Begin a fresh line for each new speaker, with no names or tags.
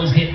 was hit